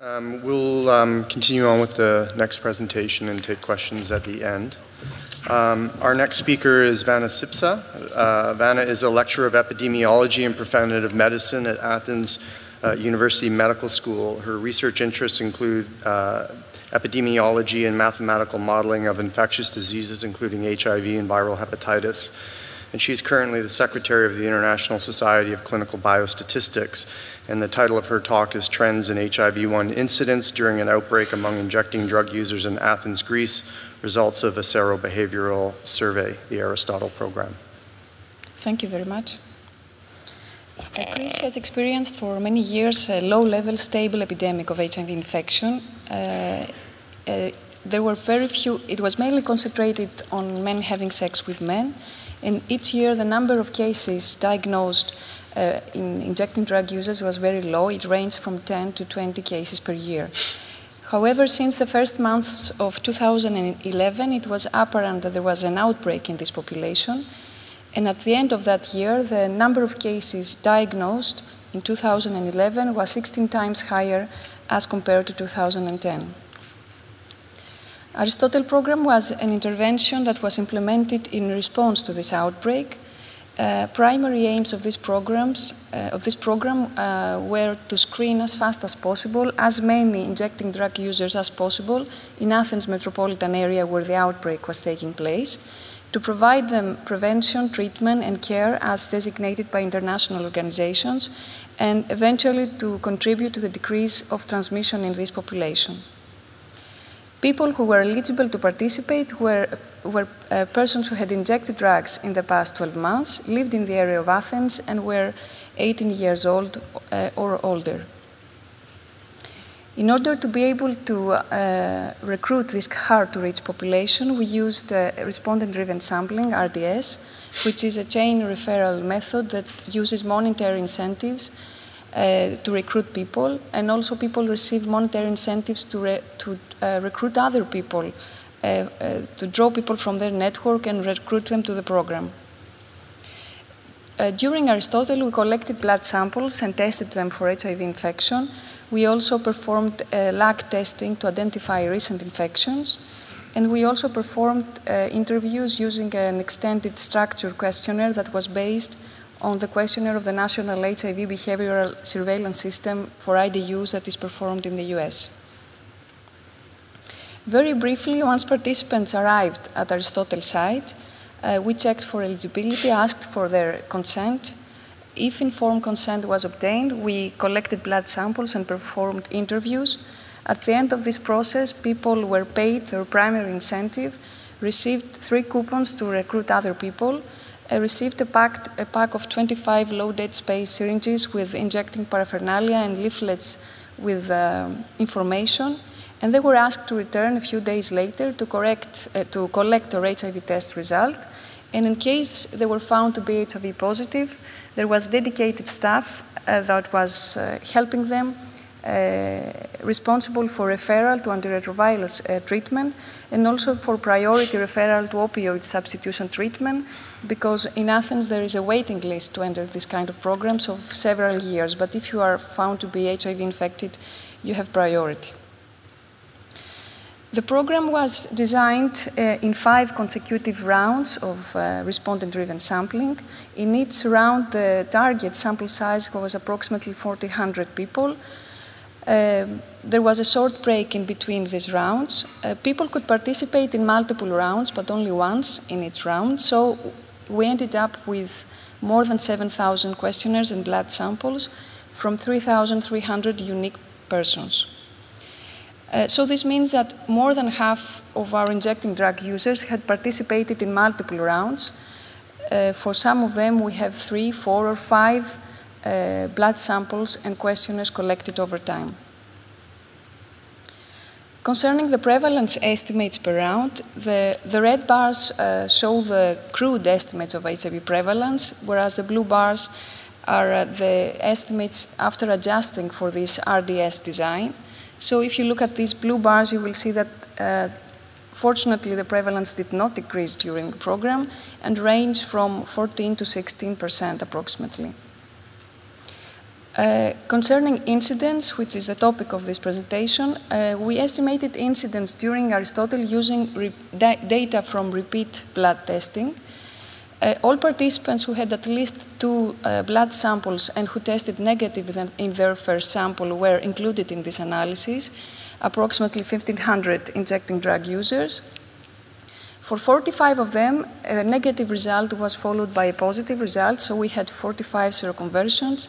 Um, we'll um, continue on with the next presentation and take questions at the end. Um, our next speaker is Vana Sypsa. Uh, Vana is a lecturer of epidemiology and preventative medicine at Athens uh, University Medical School. Her research interests include uh, epidemiology and mathematical modeling of infectious diseases, including HIV and viral hepatitis and she's currently the secretary of the International Society of Clinical Biostatistics. And the title of her talk is Trends in HIV-1 Incidence During an Outbreak Among Injecting Drug Users in Athens, Greece, Results of a Serobehavioral Survey, the Aristotle Program. Thank you very much. Uh, Greece has experienced for many years a low-level, stable epidemic of HIV infection. Uh, uh, there were very few, it was mainly concentrated on men having sex with men, and each year, the number of cases diagnosed uh, in injecting drug users was very low. It ranged from 10 to 20 cases per year. However, since the first months of 2011, it was apparent that there was an outbreak in this population. And at the end of that year, the number of cases diagnosed in 2011 was 16 times higher as compared to 2010. Aristotle program was an intervention that was implemented in response to this outbreak. Uh, primary aims of, these programs, uh, of this program uh, were to screen as fast as possible as many injecting drug users as possible in Athens metropolitan area where the outbreak was taking place, to provide them prevention, treatment, and care as designated by international organizations, and eventually to contribute to the decrease of transmission in this population. People who were eligible to participate were, were uh, persons who had injected drugs in the past 12 months, lived in the area of Athens, and were 18 years old uh, or older. In order to be able to uh, recruit this hard to reach population, we used uh, respondent driven sampling, RDS, which is a chain referral method that uses monetary incentives uh, to recruit people, and also people receive monetary incentives to, re to uh, recruit other people, uh, uh, to draw people from their network and recruit them to the program. Uh, during Aristotle, we collected blood samples and tested them for HIV infection. We also performed LAG testing to identify recent infections. And we also performed interviews using an extended structure questionnaire that was based on the questionnaire of the National HIV Behavioral Surveillance System for IDUs that is performed in the US. Very briefly, once participants arrived at Aristotle site, uh, we checked for eligibility, asked for their consent. If informed consent was obtained, we collected blood samples and performed interviews. At the end of this process, people were paid their primary incentive, received three coupons to recruit other people, I received a pack, a pack of 25 low dead space syringes with injecting paraphernalia and leaflets with uh, information, and they were asked to return a few days later to, correct, uh, to collect their HIV test result. And in case they were found to be HIV positive, there was dedicated staff uh, that was uh, helping them uh, responsible for referral to antiretroviral uh, treatment and also for priority referral to opioid substitution treatment because in Athens there is a waiting list to enter this kind of programs of several years, but if you are found to be HIV infected, you have priority. The program was designed uh, in five consecutive rounds of uh, respondent-driven sampling. In each round, the target sample size was approximately 400 people. Um, there was a short break in between these rounds. Uh, people could participate in multiple rounds, but only once in each round. So we ended up with more than 7,000 questionnaires and blood samples from 3,300 unique persons. Uh, so this means that more than half of our injecting drug users had participated in multiple rounds. Uh, for some of them, we have three, four, or five blood samples and questionnaires collected over time. Concerning the prevalence estimates per round, the, the red bars uh, show the crude estimates of HIV prevalence, whereas the blue bars are uh, the estimates after adjusting for this RDS design. So if you look at these blue bars, you will see that uh, fortunately the prevalence did not decrease during the program and range from 14 to 16 percent approximately. Uh, concerning incidence, which is the topic of this presentation, uh, we estimated incidence during Aristotle using data from repeat blood testing. Uh, all participants who had at least two uh, blood samples and who tested negative in their first sample were included in this analysis, approximately 1,500 injecting drug users. For 45 of them, a negative result was followed by a positive result, so we had 45 seroconversions.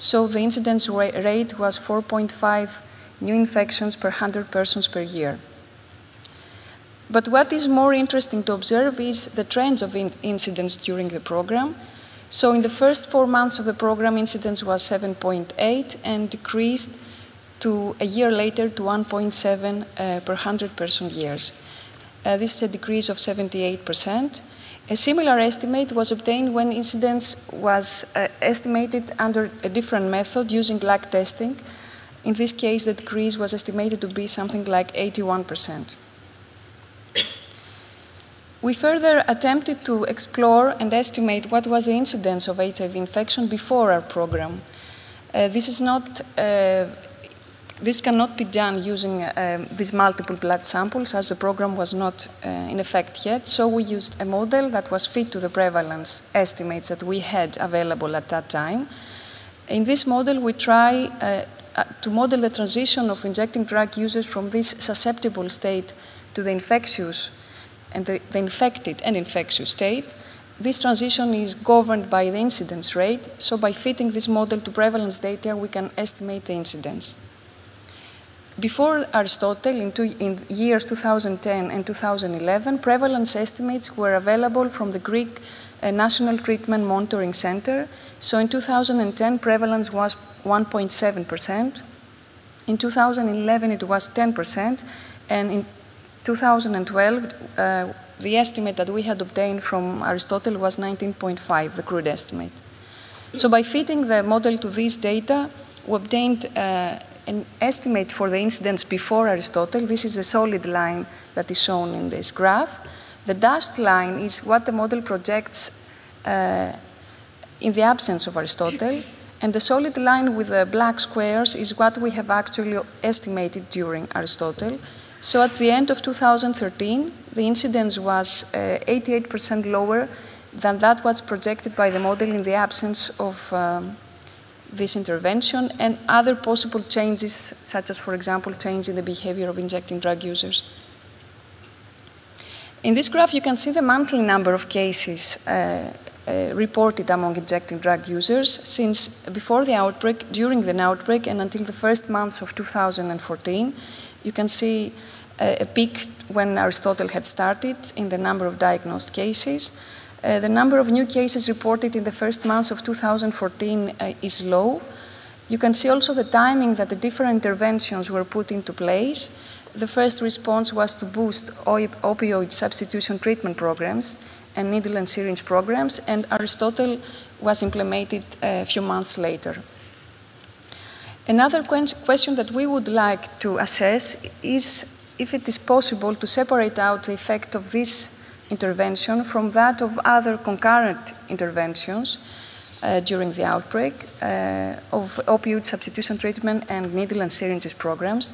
So the incidence rate was 4.5 new infections per 100 persons per year. But what is more interesting to observe is the trends of in incidence during the program. So in the first four months of the program, incidence was 7.8 and decreased to a year later to 1.7 uh, per 100 person years. Uh, this is a decrease of 78%. A similar estimate was obtained when incidence was uh, estimated under a different method using lag testing. In this case, the decrease was estimated to be something like 81%. We further attempted to explore and estimate what was the incidence of HIV infection before our program. Uh, this is not uh, this cannot be done using uh, these multiple blood samples as the program was not uh, in effect yet. So we used a model that was fit to the prevalence estimates that we had available at that time. In this model, we try uh, uh to model the transition of injecting drug users from this susceptible state to the infectious and the, the infected and infectious state. This transition is governed by the incidence rate. So by fitting this model to prevalence data, we can estimate the incidence. Before Aristotle, in, two, in, years 2010 and 2011, prevalence estimates were available from the Greek uh, National Treatment Monitoring Center. So in 2010, prevalence was 1.7%. In 2011, it was 10%. And in 2012, uh, the estimate that we had obtained from Aristotle was 19.5, the crude estimate. So by fitting the model to these data, we obtained uh, an estimate for the incidence before Aristotle. This is a solid line that is shown in this graph. The dashed line is what the model projects uh, in the absence of Aristotle, and the solid line with the black squares is what we have actually estimated during Aristotle. So at the end of 2013, the incidence was 88% uh, lower than that was projected by the model in the absence of um, this intervention and other possible changes, such as, for example, change in the behavior of injecting drug users. In this graph, you can see the monthly number of cases uh, uh, reported among injecting drug users since before the outbreak, during the outbreak, and until the first months of 2014. You can see uh, a peak when Aristotle had started in the number of diagnosed cases. Uh, the number of new cases reported in the first months of 2014 uh, is low. You can see also the timing that the different interventions were put into place. The first response was to boost opioid substitution treatment programs and needle and syringe programs, and Aristotle was implemented a few months later. Another question that we would like to assess is if it is possible to separate out the effect of this intervention from that of other concurrent interventions uh, during the outbreak uh, of opioid substitution treatment and needle and syringes programs.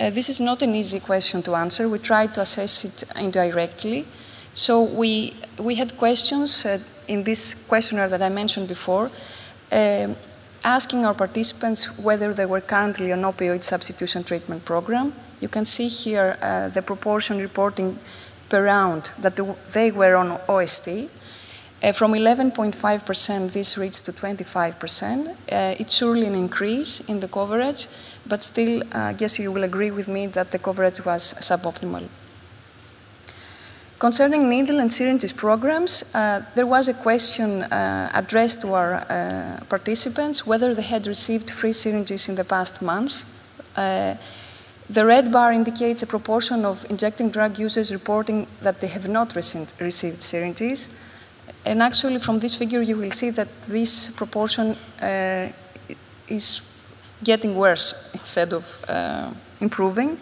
Uh, this is not an easy question to answer. We tried to assess it indirectly. So we, we had questions uh, in this questionnaire that I mentioned before, um, asking our participants whether they were currently on opioid substitution treatment program. You can see here uh, the proportion reporting per round that they were on OST. Uh, from 11.5%, this reached to 25%. Uh, it's surely an increase in the coverage, but still, uh, I guess you will agree with me that the coverage was suboptimal. Concerning needle and syringes programs, uh, there was a question uh, addressed to our uh, participants whether they had received free syringes in the past month. The red bar indicates a proportion of injecting drug users reporting that they have not received syringes. And actually, from this figure, you will see that this proportion uh, is getting worse instead of uh, improving.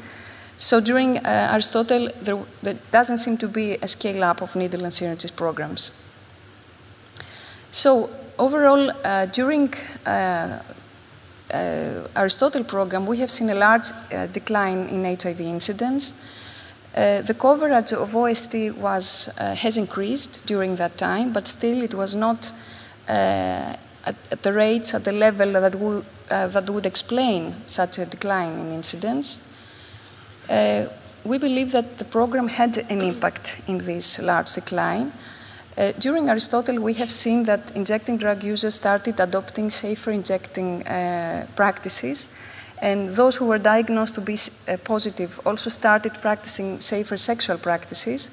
So during uh, Aristotle, there, there, doesn't seem to be a scale up of needle and syringes programs. So overall, uh, during uh, Aristotle program, we have seen a large uh, decline in HIV incidence. Uh, the coverage of OST was, uh, has increased during that time, but still it was not uh, at, at, the rates, at the level that, we, uh, that would explain such a decline in incidence. we believe that the program had an impact in this large decline. Uh, during Aristotle, we have seen that injecting drug users started adopting safer injecting uh, practices, and those who were diagnosed to be uh, positive also started practicing safer sexual practices.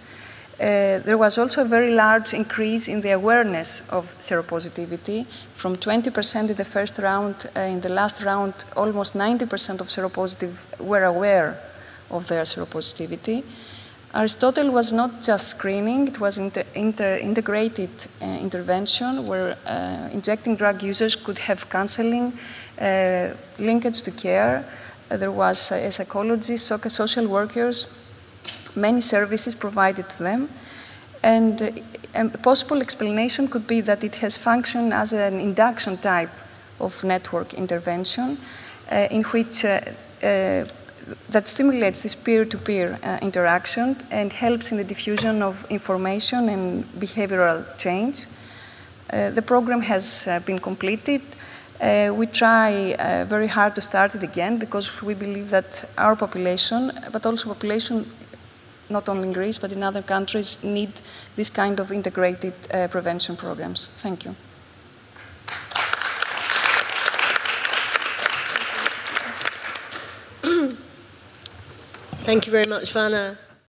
Uh, there was also a very large increase in the awareness of seropositivity from 20% in the first round. Uh, in the last round, almost 90% of seropositive were aware of their seropositivity. Aristotle was not just screening, it was inter inter integrated uh, intervention where uh, injecting drug users could have counseling, uh, linkage to care. Uh, there was a psychologist, social workers, many services provided to them. And uh, a possible explanation could be that it has functioned as an induction type of network intervention uh, in which that stimulates this peer-to-peer uh, interaction and helps in the diffusion of information and behavioral change. Uh, the program has uh, been completed. Uh, we try uh, very hard to start it again because we believe that our population, but also population not only in Greece but in other countries, need this kind of integrated uh, prevention programs. Thank you. Thank you very much, Vana.